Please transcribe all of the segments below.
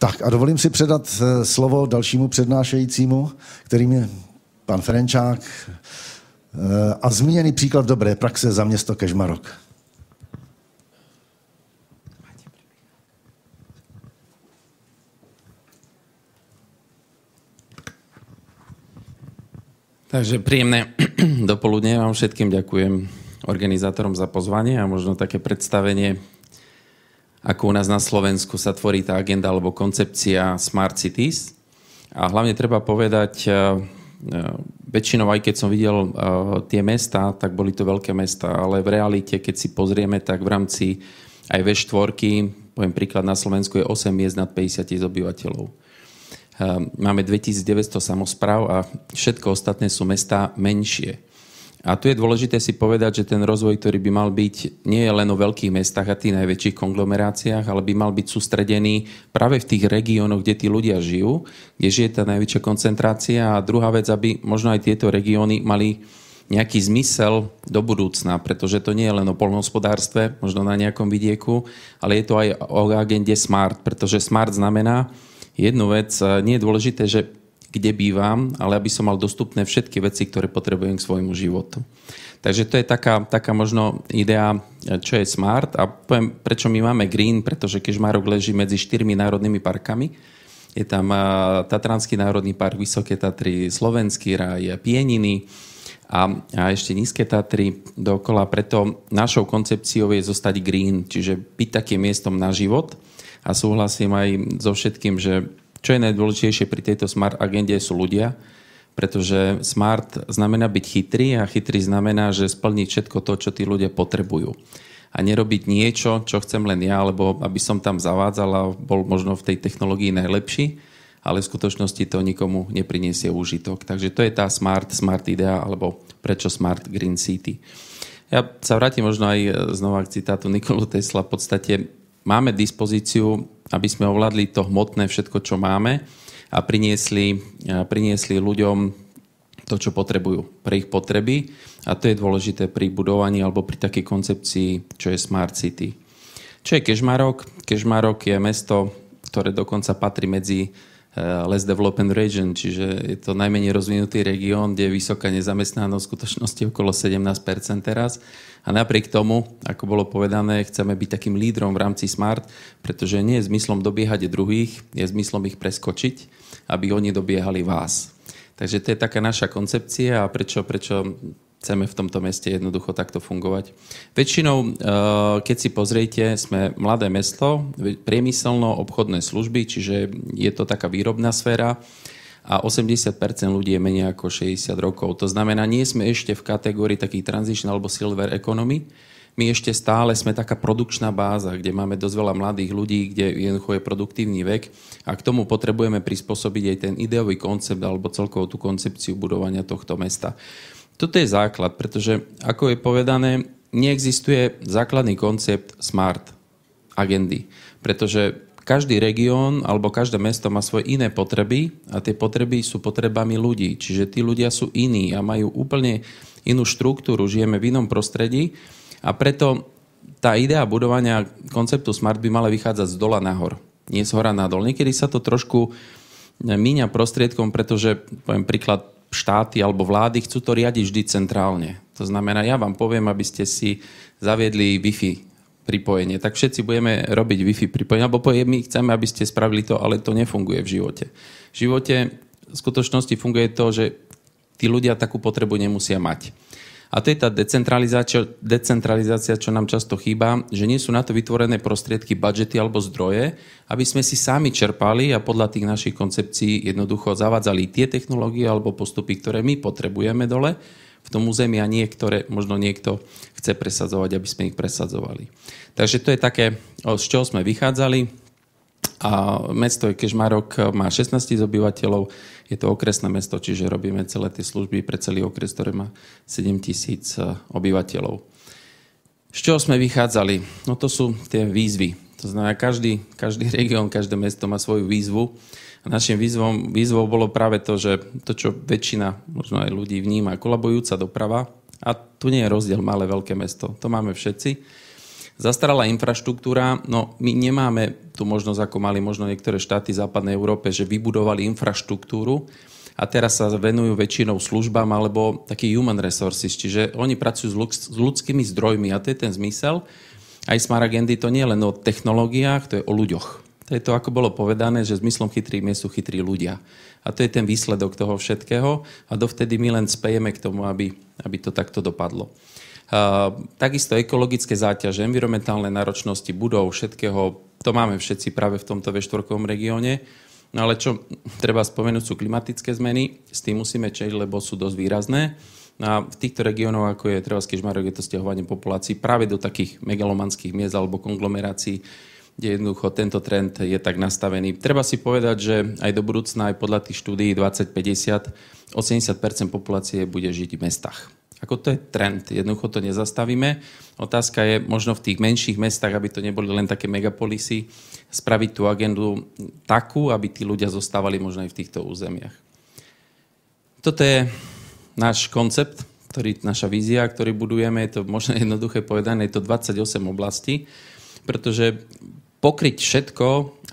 Tak a dovolím si předat eh, slovo dalšímu přednášejícímu, kterým je pan Ferenčák eh, a zmíněný příklad dobré praxe za město Kežmarok. Takže príjemné dopoludne vám všetkým ďakujem organizátorom za pozvanie a možno také predstavenie, ako u nás na Slovensku sa tvorí tá agenda alebo koncepcia Smart Cities. A hlavne treba povedať, e, e, väčšinou aj keď som videl e, tie mesta, tak boli to veľké mesta, ale v realite, keď si pozrieme, tak v rámci aj V4, poviem príklad, na Slovensku je 8 miest nad 50 obyvateľov. Ehm, máme 2900 samozpráv a všetko ostatné sú mesta menšie. A tu je dôležité si povedať, že ten rozvoj, ktorý by mal byť, nie je len o veľkých mestách a tých najväčších konglomeráciách, ale by mal byť sústredený práve v tých regiónoch, kde tí ľudia žijú, kde žije tá najväčšia koncentrácia. A druhá vec, aby možno aj tieto regióny mali nejaký zmysel do budúcna, pretože to nie je len o polnohospodárstve, možno na nejakom vidieku, ale je to aj o agende SMART, pretože SMART znamená, jednu vec. Nie je dôležité, že kde bývam, ale aby som mal dostupné všetky veci, ktoré potrebujem k svojmu životu. Takže to je taká, taká možno idea, čo je smart a poviem, prečo my máme green, pretože Kežmarok leží medzi štyrmi národnými parkami. Je tam Tatranský národný park, Vysoké Tatry, Slovenský raj, Pieniny a, a ešte Nízke Tatry dokola. Preto našou koncepciou je zostať green, čiže byť takým miestom na život – a súhlasím aj so všetkým, že čo je najdôležitejšie pri tejto smart agende sú ľudia, pretože smart znamená byť chytrý a chytrý znamená, že splniť všetko to, čo tí ľudia potrebujú. A nerobiť niečo, čo chcem len ja, alebo aby som tam zavádzal a bol možno v tej technológii najlepší, ale v skutočnosti to nikomu nepriniesie úžitok. Takže to je tá smart, smart idea, alebo prečo smart Green City. Ja sa vrátim možno aj znova k citátu Nikolu Tesla. V podstate máme dispozíciu, aby sme ovládli to hmotné všetko, čo máme a priniesli, a priniesli ľuďom to, čo potrebujú pre ich potreby. A to je dôležité pri budovaní alebo pri takej koncepcii, čo je Smart City. Čo je Kežmarok? Kežmarok je mesto, ktoré dokonca patrí medzi Eh, less development region, čiže je to najmenej rozvinutý región, kde je vysoká nezamestnanosť, v skutočnosti okolo 17% teraz. A napriek tomu, ako bolo povedané, chceme byť takým lídrom v rámci SMART, pretože nie je zmyslom dobiehať druhých, je zmyslom ich preskočiť, aby oni dobiehali vás. Takže to je taká naša koncepcia a prečo, prečo chceme v tomto meste jednoducho takto fungovať. Väčšinou, eh, keď si pozriete, sme mladé mesto, priemyselno-obchodné služby, čiže je to taká výrobná sféra a 80% ľudí je menej ako 60 rokov. To znamená, nie sme ešte v kategórii takých transition alebo silver economy, my ešte stále sme taká produkčná báza, kde máme dosť veľa mladých ľudí, kde jednoducho je produktívny vek a k tomu potrebujeme prispôsobiť aj ten ideový koncept alebo celkovo tú koncepciu budovania tohto mesta. Toto je základ, pretože, ako je povedané, neexistuje základný koncept smart agendy, pretože každý región alebo každé mesto má svoje iné potreby a tie potreby sú potrebami ľudí. Čiže tí ľudia sú iní a majú úplne inú štruktúru, žijeme v inom prostredí a preto tá idea budovania konceptu smart by mala vychádzať z dola nahor, nie z hora nadol. Niekedy sa to trošku míňa prostriedkom, pretože, poviem príklad, štáty alebo vlády chcú to riadiť vždy centrálne. To znamená, ja vám poviem, aby ste si zaviedli Wi-Fi pripojenie, tak všetci budeme robiť Wi-Fi pripojenie, alebo my chceme, aby ste spravili to, ale to nefunguje v živote. V živote v skutočnosti funguje to, že tí ľudia takú potrebu nemusia mať. A to je tá decentralizácia, decentralizácia, čo nám často chýba, že nie sú na to vytvorené prostriedky, budžety alebo zdroje, aby sme si sami čerpali a podľa tých našich koncepcií jednoducho zavádzali tie technológie alebo postupy, ktoré my potrebujeme dole v tom území a nie, ktoré možno niekto chce presadzovať, aby sme ich presadzovali. Takže to je také, z čoho sme vychádzali. A mesto Kežmarok má 16 obyvateľov, je to okresné mesto, čiže robíme celé tie služby pre celý okres, ktorý má 7 tisíc eh, obyvateľov. Z čoho sme vychádzali? No to sú tie výzvy. To znamená, každý, každý región, každé mesto má svoju výzvu. A našim výzvom, výzvou bolo práve to, že to, čo väčšina možno aj ľudí vníma, kolabujúca doprava. A tu nie je rozdiel malé, veľké mesto. To máme všetci. Zastaralá infraštruktúra, no my nemáme tu možnosť, ako mali možno niektoré štáty západnej Európe, že vybudovali infraštruktúru a teraz sa venujú väčšinou službám alebo taký human resources, čiže oni pracujú s, ľudskými zdrojmi a to je ten zmysel. Aj Smart Agendy to nie je len o technológiách, to je o ľuďoch. To je to, ako bolo povedané, že zmyslom chytrých miest sú chytrí ľudia. A to je ten výsledok toho všetkého a dovtedy my len spejeme k tomu, aby, aby to takto dopadlo. Takisto ekologické záťaže, environmentálne náročnosti budov, všetkého, to máme všetci práve v tomto V4 regióne. No ale čo treba spomenúť sú klimatické zmeny, s tým musíme čeliť, lebo sú dosť výrazné. No a v týchto regiónoch, ako je Trevský Žmarok, je to stiahovanie populácií práve do takých megalomanských miest alebo konglomerácií, kde jednoducho tento trend je tak nastavený. Treba si povedať, že aj do budúcna, aj podľa tých štúdií 2050, 80% populácie bude žiť v mestách. Ako to je trend, jednoducho to nezastavíme. Otázka je možno v tých menších mestách, aby to neboli len také megapolisy, spraviť tú agendu takú, aby tí ľudia zostávali možno aj v týchto územiach. Toto je náš koncept, ktorý, naša vízia, ktorý budujeme, je to možno jednoduché povedané, je to 28 oblastí, pretože pokryť všetko,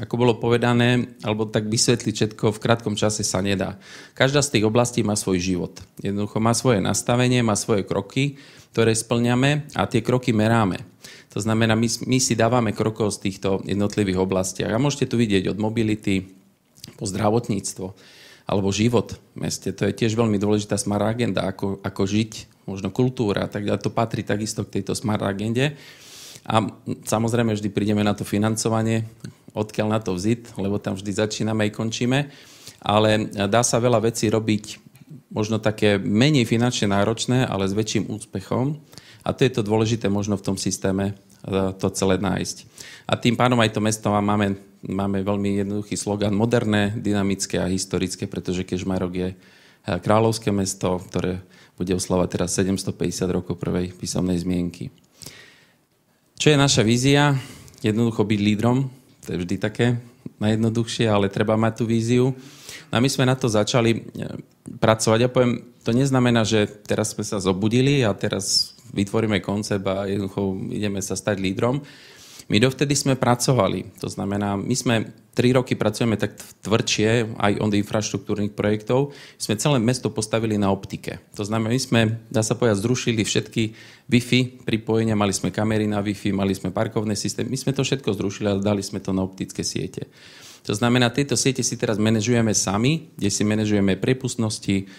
ako bolo povedané, alebo tak vysvetliť všetko v krátkom čase sa nedá. Každá z tých oblastí má svoj život. Jednoducho má svoje nastavenie, má svoje kroky, ktoré splňame a tie kroky meráme. To znamená, my, my si dávame krokov z týchto jednotlivých oblastiach. A môžete tu vidieť od mobility po zdravotníctvo alebo život v meste. To je tiež veľmi dôležitá smart agenda, ako, ako žiť, možno kultúra, tak to patrí takisto k tejto smart agende. A samozrejme vždy prídeme na to financovanie, odkiaľ na to vzít, lebo tam vždy začíname aj končíme. Ale dá sa veľa vecí robiť možno také menej finančne náročné, ale s väčším úspechom. A to je to dôležité možno v tom systéme e, to celé nájsť. A tým pádom aj to mesto máme, máme veľmi jednoduchý slogan moderné, dynamické a historické, pretože Kežmarok je e, kráľovské mesto, ktoré bude oslavať teraz 750 rokov prvej písomnej zmienky. Čo je naša vízia? Jednoducho byť lídrom, to je vždy také najjednoduchšie, ale treba mať tú víziu. No a my sme na to začali e, pracovať. Ja poviem, to neznamená, že teraz sme sa zobudili a teraz vytvoríme koncept a jednoducho ideme sa stať lídrom. My dovtedy sme pracovali, to znamená, my sme tri roky pracujeme tak tvrdšie aj od infraštruktúrnych projektov. Sme celé mesto postavili na optike. To znamená, my sme, dá sa povedať, zrušili všetky Wi-Fi pripojenia, mali sme kamery na Wi-Fi, mali sme parkovné systémy. My sme to všetko zrušili a dali sme to na optické siete. To znamená, tieto siete si teraz manažujeme sami, kde si manažujeme prepustnosti,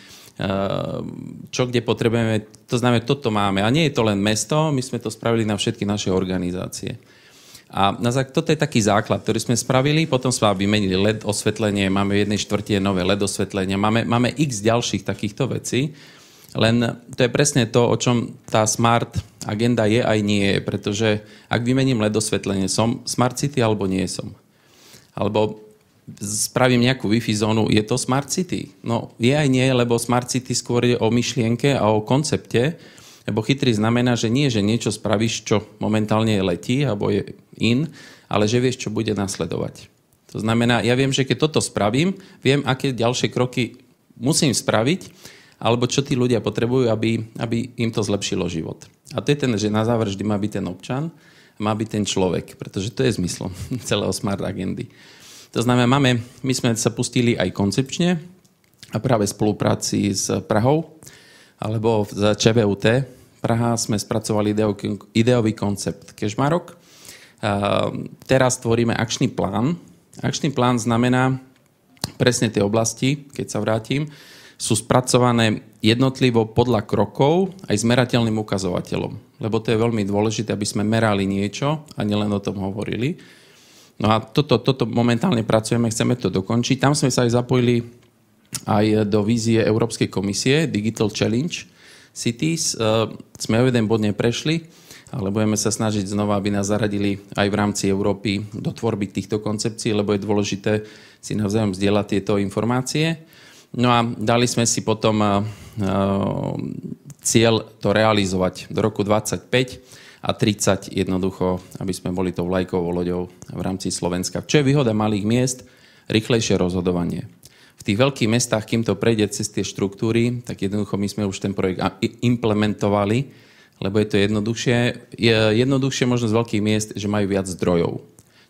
čo kde potrebujeme. To znamená, toto máme. A nie je to len mesto, my sme to spravili na všetky naše organizácie. A na, toto je taký základ, ktorý sme spravili, potom sme vymenili LED osvetlenie, máme v jednej štvrtie nové LED osvetlenie, máme, máme x ďalších takýchto vecí, len to je presne to, o čom tá smart agenda je aj nie je, pretože ak vymením LED osvetlenie, som smart city alebo nie som. Alebo spravím nejakú Wi-Fi zónu, je to smart city? No je aj nie, lebo smart city skôr je o myšlienke a o koncepte, lebo chytrý znamená, že nie, že niečo spravíš, čo momentálne letí alebo je in, ale že vieš, čo bude nasledovať. To znamená, ja viem, že keď toto spravím, viem, aké ďalšie kroky musím spraviť, alebo čo tí ľudia potrebujú, aby, aby im to zlepšilo život. A to je ten, že na záver vždy má byť ten občan, má byť ten človek, pretože to je zmyslom celého Smart Agendy. To znamená, máme, my sme sa pustili aj koncepčne a práve v spolupráci s Prahou alebo z ČVUT, Praha sme spracovali ideový koncept Kežmarok. Teraz tvoríme akčný plán. Akčný plán znamená presne tie oblasti, keď sa vrátim, sú spracované jednotlivo podľa krokov aj s merateľným ukazovateľom. Lebo to je veľmi dôležité, aby sme merali niečo a nielen o tom hovorili. No a toto, toto momentálne pracujeme, chceme to dokončiť. Tam sme sa aj zapojili aj do vízie Európskej komisie Digital Challenge, cities. Uh, sme o jeden bod neprešli, ale budeme sa snažiť znova, aby nás zaradili aj v rámci Európy do tvorby týchto koncepcií, lebo je dôležité si navzájom zdieľať tieto informácie. No a dali sme si potom uh, cieľ to realizovať do roku 25 a 30 jednoducho, aby sme boli tou vlajkovou loďou v rámci Slovenska. Čo je výhoda malých miest? Rýchlejšie rozhodovanie v tých veľkých mestách, kým to prejde cez tie štruktúry, tak jednoducho my sme už ten projekt implementovali lebo je to jednoduchšie. Je jednoduchšie možno z veľkých miest, že majú viac zdrojov.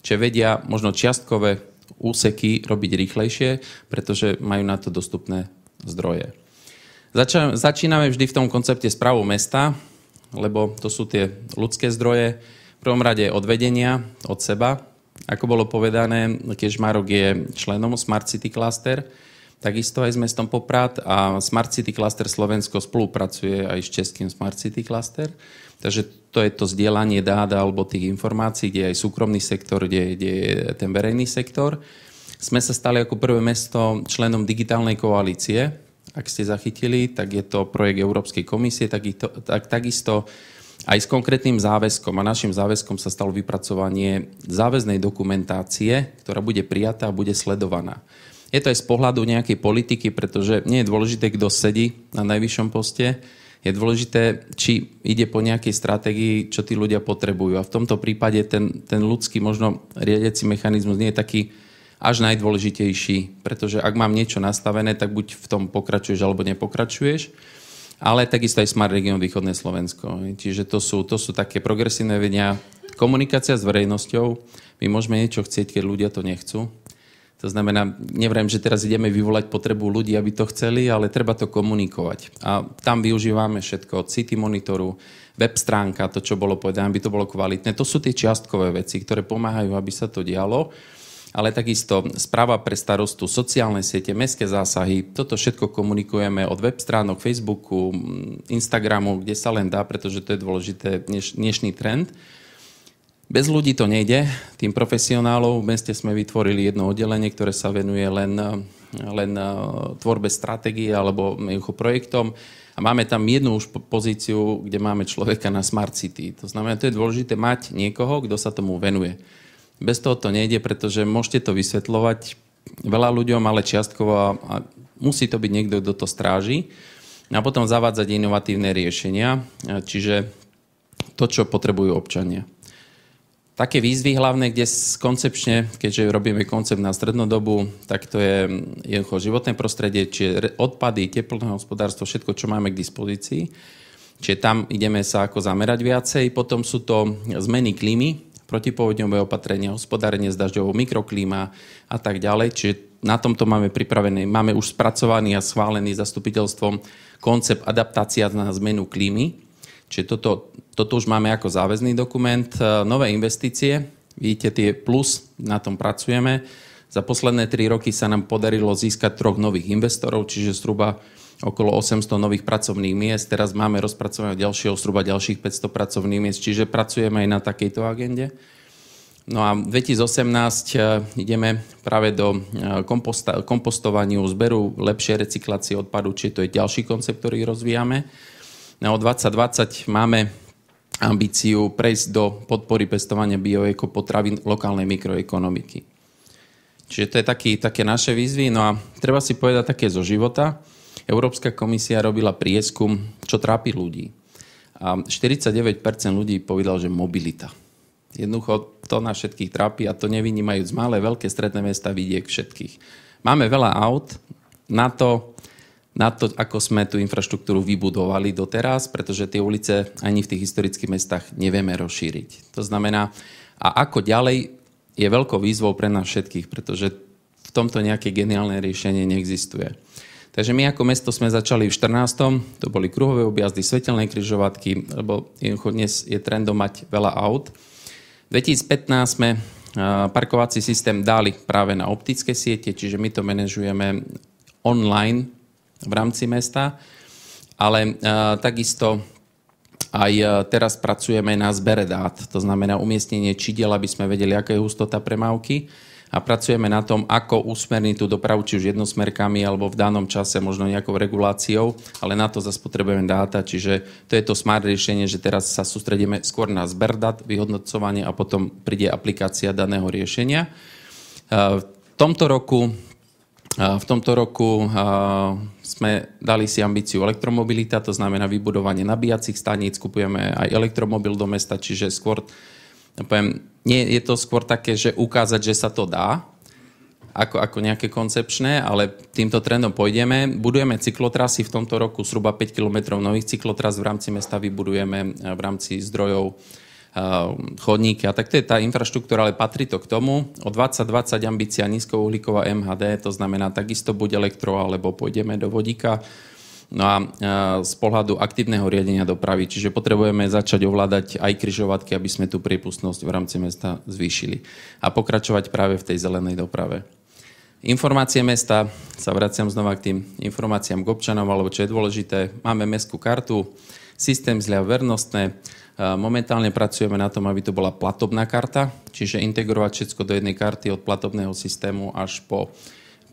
Čiže vedia možno čiastkové úseky robiť rýchlejšie, pretože majú na to dostupné zdroje. Začíname vždy v tom koncepte správu mesta, lebo to sú tie ľudské zdroje. V prvom rade od vedenia, od seba. Ako bolo povedané, Kežmarok je členom Smart City Cluster, takisto aj s mestom Poprad a Smart City Cluster Slovensko spolupracuje aj s Českým Smart City Cluster. Takže to je to zdieľanie dát alebo tých informácií, kde je aj súkromný sektor, kde, kde je ten verejný sektor. Sme sa stali ako prvé mesto členom digitálnej koalície. Ak ste zachytili, tak je to projekt Európskej komisie, tak, to, tak takisto aj s konkrétnym záväzkom. A našim záväzkom sa stalo vypracovanie záväznej dokumentácie, ktorá bude prijatá a bude sledovaná. Je to aj z pohľadu nejakej politiky, pretože nie je dôležité, kto sedí na najvyššom poste, je dôležité, či ide po nejakej stratégii, čo tí ľudia potrebujú. A v tomto prípade ten, ten ľudský možno riadiaci mechanizmus nie je taký až najdôležitejší, pretože ak mám niečo nastavené, tak buď v tom pokračuješ alebo nepokračuješ. Ale takisto aj Smart Region Východné Slovensko. Čiže to sú, to sú také progresívne vedenia. Komunikácia s verejnosťou. My môžeme niečo chcieť, keď ľudia to nechcú. To znamená, neviem, že teraz ideme vyvolať potrebu ľudí, aby to chceli, ale treba to komunikovať. A tam využívame všetko od City Monitoru, web stránka, to, čo bolo povedané, aby to bolo kvalitné. To sú tie čiastkové veci, ktoré pomáhajú, aby sa to dialo. Ale takisto správa pre starostu, sociálne siete, mestské zásahy, toto všetko komunikujeme od web stránok, Facebooku, Instagramu, kde sa len dá, pretože to je dôležité dneš, dnešný trend. Bez ľudí to nejde. Tým profesionálov v meste sme vytvorili jedno oddelenie, ktoré sa venuje len, len eh, tvorbe stratégie alebo projektom. A máme tam jednu už pozíciu, kde máme človeka na Smart City. To znamená, to je dôležité mať niekoho, kto sa tomu venuje. Bez toho to nejde, pretože môžete to vysvetľovať veľa ľuďom, ale čiastkovo a, a musí to byť niekto, kto to stráži. A potom zavádzať inovatívne riešenia, čiže to, čo potrebujú občania také výzvy hlavné, kde koncepčne, keďže robíme koncept na strednodobu, tak to je jednoducho životné prostredie, čiže odpady, teplné hospodárstvo, všetko, čo máme k dispozícii. Čiže tam ideme sa ako zamerať viacej. Potom sú to zmeny klímy, protipovodňové opatrenia, hospodárenie s dažďovou mikroklíma a tak ďalej. Čiže na tomto máme pripravený, máme už spracovaný a schválený zastupiteľstvom koncept adaptácia na zmenu klímy, Čiže toto, toto už máme ako záväzný dokument. E, nové investície, vidíte tie plus, na tom pracujeme. Za posledné tri roky sa nám podarilo získať troch nových investorov, čiže zhruba okolo 800 nových pracovných miest. Teraz máme rozpracovať ďalšieho, zhruba ďalších 500 pracovných miest, čiže pracujeme aj na takejto agende. No a 2018 e, ideme práve do e, komposta, kompostovaniu, zberu, lepšie recyklácie odpadu, čiže to je ďalší koncept, ktorý rozvíjame. No, 2020 máme ambíciu prejsť do podpory pestovania bioekopotravín lokálnej mikroekonomiky. Čiže to je taký, také naše výzvy. No a treba si povedať také zo života. Európska komisia robila prieskum, čo trápi ľudí. A 49% ľudí povedal, že mobilita. Jednoducho to na všetkých trápi a to nevynímajúc malé, veľké stredné mesta vidiek všetkých. Máme veľa aut, na to na to, ako sme tú infraštruktúru vybudovali doteraz, pretože tie ulice ani v tých historických mestách nevieme rozšíriť. To znamená, a ako ďalej je veľkou výzvou pre nás všetkých, pretože v tomto nejaké geniálne riešenie neexistuje. Takže my ako mesto sme začali v 14. To boli kruhové objazdy, svetelné križovatky, lebo dnes je trendom mať veľa aut. V 2015 sme parkovací systém dali práve na optické siete, čiže my to manažujeme online v rámci mesta, ale uh, takisto aj uh, teraz pracujeme na zbere dát, to znamená umiestnenie čidiel, aby sme vedeli, aká je hustota premávky. A pracujeme na tom, ako usmerniť tú dopravu, či už jednosmerkami alebo v danom čase možno nejakou reguláciou, ale na to zase potrebujeme dáta, čiže to je to smart riešenie, že teraz sa sústredíme skôr na zber dát, vyhodnocovanie a potom príde aplikácia daného riešenia. V tomto roku v tomto roku sme dali si ambíciu elektromobilita, to znamená vybudovanie nabíjacích staníc, kupujeme aj elektromobil do mesta, čiže skôr, poviem, nie je to skôr také, že ukázať, že sa to dá, ako, ako nejaké koncepčné, ale týmto trendom pôjdeme. Budujeme cyklotrasy v tomto roku, zhruba 5 km nových cyklotras v rámci mesta vybudujeme v rámci zdrojov chodníky a tak to je tá infraštruktúra, ale patrí to k tomu. O 2020 ambícia nízkouhlíková MHD, to znamená takisto buď elektro, alebo pôjdeme do vodíka. No a z pohľadu aktívneho riadenia dopravy, čiže potrebujeme začať ovládať aj kryžovatky, aby sme tú priepustnosť v rámci mesta zvýšili. A pokračovať práve v tej zelenej doprave. Informácie mesta, sa vraciam znova k tým informáciám k občanom, alebo čo je dôležité, máme mestskú kartu, systém zľav vernostné, Momentálne pracujeme na tom, aby to bola platobná karta, čiže integrovať všetko do jednej karty od platobného systému až po,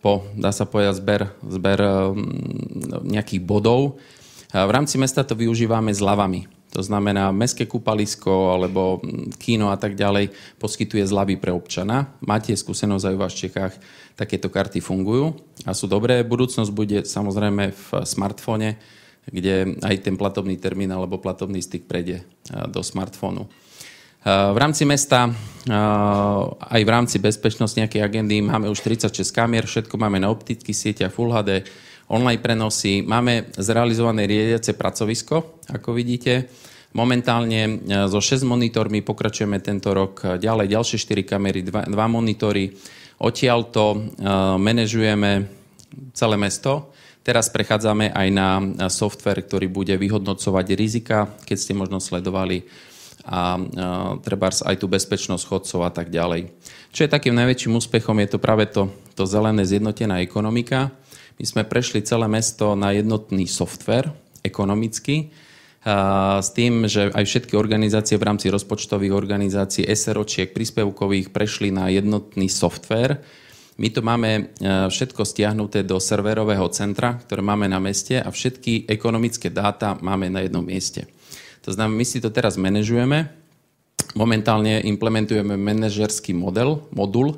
po dá sa povedať, zber, zber mm, nejakých bodov. V rámci mesta to využívame s lavami. To znamená, mestské kúpalisko alebo kino a tak ďalej poskytuje zľavy pre občana. Máte skúsenosť aj u v Čechách, takéto karty fungujú a sú dobré. Budúcnosť bude samozrejme v smartfóne, kde aj ten platobný termín alebo platobný styk prejde do smartfónu. V rámci mesta, aj v rámci bezpečnosti nejakej agendy máme už 36 kamier, všetko máme na optických sieťach Full HD, online prenosy, máme zrealizované riediace pracovisko, ako vidíte. Momentálne so 6 monitormi pokračujeme tento rok ďalej, ďalšie 4 kamery, 2, 2 monitory. Odtiaľto manažujeme celé mesto Teraz prechádzame aj na software, ktorý bude vyhodnocovať rizika, keď ste možno sledovali a treba aj tú bezpečnosť chodcov a tak ďalej. Čo je takým najväčším úspechom, je to práve to, to zelené zjednotená ekonomika. My sme prešli celé mesto na jednotný software ekonomicky, s tým, že aj všetky organizácie v rámci rozpočtových organizácií, SROčiek, príspevkových prešli na jednotný software, my to máme e, všetko stiahnuté do serverového centra, ktoré máme na meste a všetky ekonomické dáta máme na jednom mieste. To znamená, my si to teraz manažujeme. Momentálne implementujeme manažerský model, modul, e,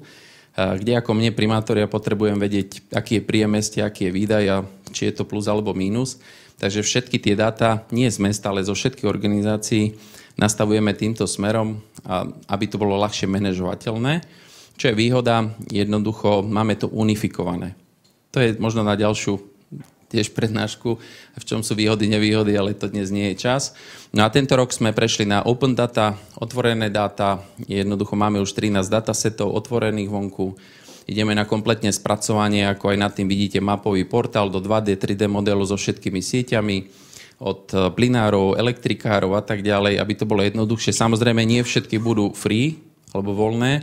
kde ako mne primátor ja potrebujem vedieť, aký je príjem meste, aký je výdaj a či je to plus alebo mínus. Takže všetky tie dáta, nie z mesta, ale zo všetkých organizácií nastavujeme týmto smerom, aby to bolo ľahšie manažovateľné. Čo je výhoda? Jednoducho máme to unifikované. To je možno na ďalšiu tiež prednášku, v čom sú výhody, nevýhody, ale to dnes nie je čas. No a tento rok sme prešli na open data, otvorené dáta, jednoducho máme už 13 datasetov otvorených vonku, ideme na kompletne spracovanie, ako aj nad tým vidíte mapový portál do 2D, 3D modelu so všetkými sieťami, od plinárov, elektrikárov a tak ďalej, aby to bolo jednoduchšie. Samozrejme, nie všetky budú free alebo voľné,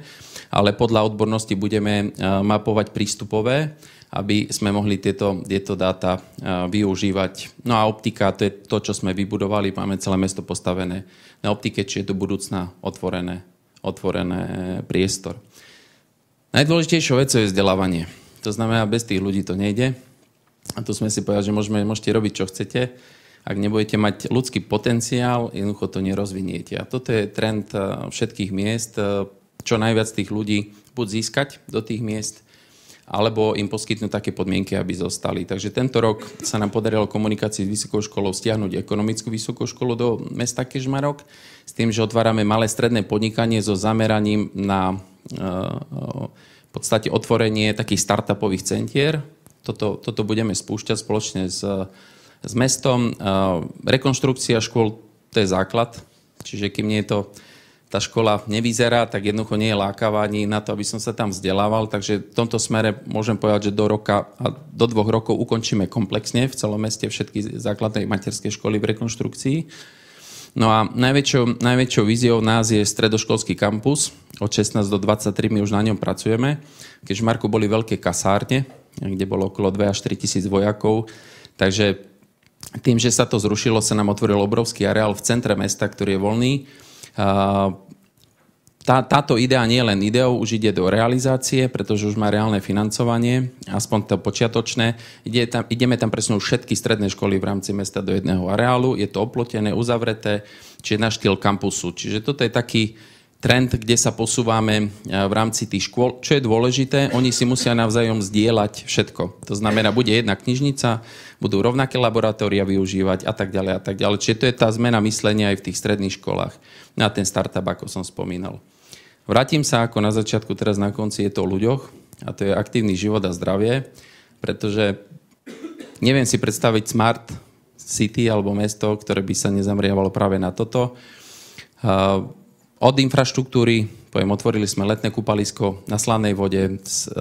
ale podľa odbornosti budeme e, mapovať prístupové, aby sme mohli tieto, tieto dáta e, využívať. No a optika, to je to, čo sme vybudovali, máme celé mesto postavené na optike, či je do budúcna otvorené, otvorené priestor. Najdôležitejšou vecou je vzdelávanie. To znamená, bez tých ľudí to nejde. A tu sme si povedali, že môžeme, môžete robiť, čo chcete. Ak nebudete mať ľudský potenciál, jednoducho to nerozviniete. A toto je trend e, všetkých miest čo najviac tých ľudí buď získať do tých miest, alebo im poskytnúť také podmienky, aby zostali. Takže tento rok sa nám podarilo komunikácii s vysokou školou stiahnuť ekonomickú vysokú školu do mesta Kežmarok s tým, že otvárame malé stredné podnikanie so zameraním na uh, v podstate otvorenie takých startupových centier. Toto, toto budeme spúšťať spoločne s, s mestom. Uh, rekonštrukcia škôl, to je základ, čiže kým nie je to tá škola nevyzerá, tak jednoducho nie je lákavá ani na to, aby som sa tam vzdelával. Takže v tomto smere môžem povedať, že do roka a do dvoch rokov ukončíme komplexne v celom meste všetky základné materské školy v rekonštrukcii. No a najväčšou, najväčšou víziou nás je stredoškolský kampus. Od 16 do 23 my už na ňom pracujeme. Keď v Marku boli veľké kasárne, kde bolo okolo 2 až 3 tisíc vojakov. Takže tým, že sa to zrušilo, sa nám otvoril obrovský areál v centre mesta, ktorý je voľný tá, táto idea nie je len ideou, už ide do realizácie, pretože už má reálne financovanie, aspoň to počiatočné. Ide tam, ideme tam presunúť všetky stredné školy v rámci mesta do jedného areálu. Je to oplotené, uzavreté, čiže na štýl kampusu. Čiže toto je taký trend, kde sa posúvame v rámci tých škôl. Čo je dôležité, oni si musia navzájom zdieľať všetko. To znamená, bude jedna knižnica, budú rovnaké laboratória využívať a tak ďalej a tak ďalej. Čiže to je tá zmena myslenia aj v tých stredných školách na ten startup, ako som spomínal. Vrátim sa ako na začiatku, teraz na konci je to o ľuďoch. a to je aktívny život a zdravie, pretože neviem si predstaviť smart city alebo mesto, ktoré by sa nezamriavalo práve na toto. Od infraštruktúry, poviem, otvorili sme letné kúpalisko na slanej vode s, e,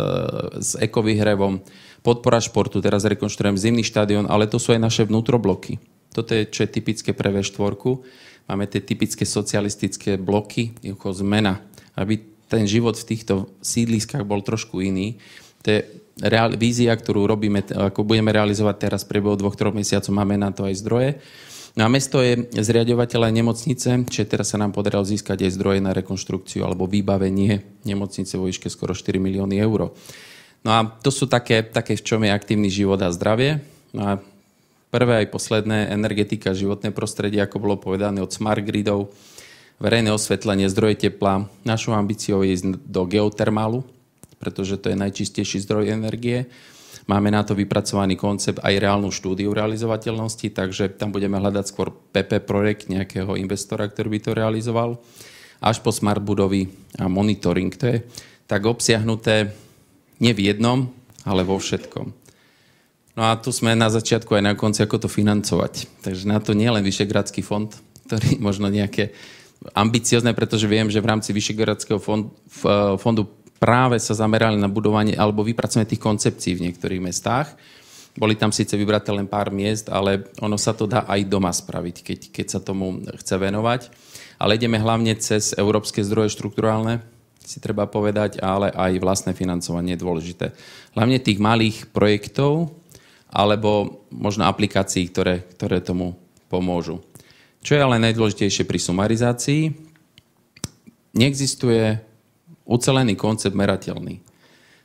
s ekovýhrevom, podpora športu, teraz rekonštruujem zimný štadión, ale to sú aj naše vnútrobloky. Toto je, čo je typické pre V4. Máme tie typické socialistické bloky, ako zmena. Aby ten život v týchto sídliskách bol trošku iný. To je reál, vízia, ktorú robíme, ako budeme realizovať teraz v priebehu dvoch, troch mesiacov, máme na to aj zdroje. No a mesto je zriadovateľ nemocnice, čiže teraz sa nám podarilo získať aj zdroje na rekonštrukciu alebo vybavenie nemocnice vo výške skoro 4 milióny eur. No a to sú také, také, v čom je aktívny život a zdravie. No a prvé aj posledné, energetika, životné prostredie, ako bolo povedané, od smart gridov, verejné osvetlenie, zdroje tepla. Našou ambíciou je ísť do geotermálu, pretože to je najčistejší zdroj energie. Máme na to vypracovaný koncept aj reálnu štúdiu realizovateľnosti, takže tam budeme hľadať skôr PP projekt nejakého investora, ktorý by to realizoval, až po smart budovy a monitoring. To je tak obsiahnuté nie v jednom, ale vo všetkom. No a tu sme na začiatku aj na konci, ako to financovať. Takže na to nie len Vyšegradský fond, ktorý možno nejaké ambiciozne, pretože viem, že v rámci Vyšegradského fond, fondu práve sa zamerali na budovanie alebo vypracovanie tých koncepcií v niektorých mestách. Boli tam síce vybraté len pár miest, ale ono sa to dá aj doma spraviť, keď, keď sa tomu chce venovať. Ale ideme hlavne cez európske zdroje štruktúrálne, si treba povedať, ale aj vlastné financovanie je dôležité. Hlavne tých malých projektov, alebo možno aplikácií, ktoré, ktoré tomu pomôžu. Čo je ale najdôležitejšie pri sumarizácii? Neexistuje ucelený koncept merateľný.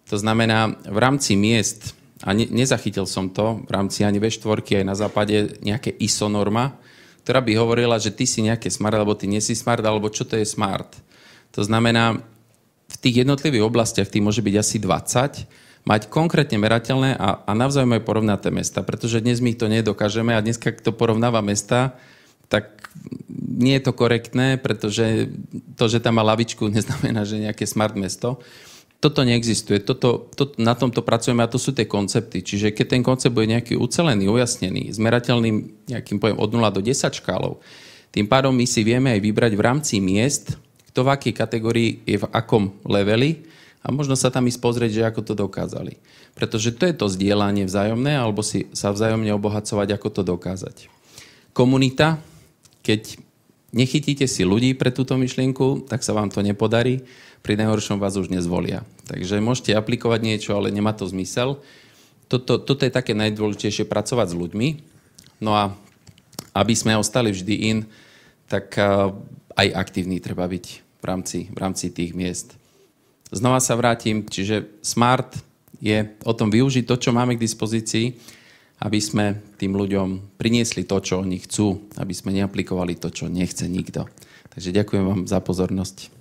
To znamená, v rámci miest, a ne, nezachytil som to v rámci ani V4, aj na západe, nejaké ISO norma, ktorá by hovorila, že ty si nejaké smart, alebo ty nie si smart, alebo čo to je smart. To znamená, v tých jednotlivých oblastiach tých môže byť asi 20, mať konkrétne merateľné a, a navzájom aj porovnaté mesta, pretože dnes my to nedokážeme a dnes, keď to porovnáva mesta, tak nie je to korektné, pretože to, že tam má lavičku, neznamená, že nejaké smart mesto. Toto neexistuje. Toto, to, na tomto pracujeme a to sú tie koncepty. Čiže keď ten koncept bude nejaký ucelený, ujasnený, zmerateľným nejakým poviem od 0 do 10 škálov, tým pádom my si vieme aj vybrať v rámci miest, kto v akej kategórii je v akom leveli a možno sa tam ísť pozrieť, že ako to dokázali. Pretože to je to zdieľanie vzájomné, alebo si sa vzájomne obohacovať, ako to dokázať. Komunita, keď nechytíte si ľudí pre túto myšlienku, tak sa vám to nepodarí, pri najhoršom vás už nezvolia. Takže môžete aplikovať niečo, ale nemá to zmysel. Toto, toto je také najdôležitejšie, pracovať s ľuďmi. No a aby sme ostali vždy in, tak aj aktívny treba byť v rámci, v rámci tých miest. Znova sa vrátim, čiže smart je o tom využiť to, čo máme k dispozícii, aby sme tým ľuďom priniesli to, čo oni chcú, aby sme neaplikovali to, čo nechce nikto. Takže ďakujem vám za pozornosť.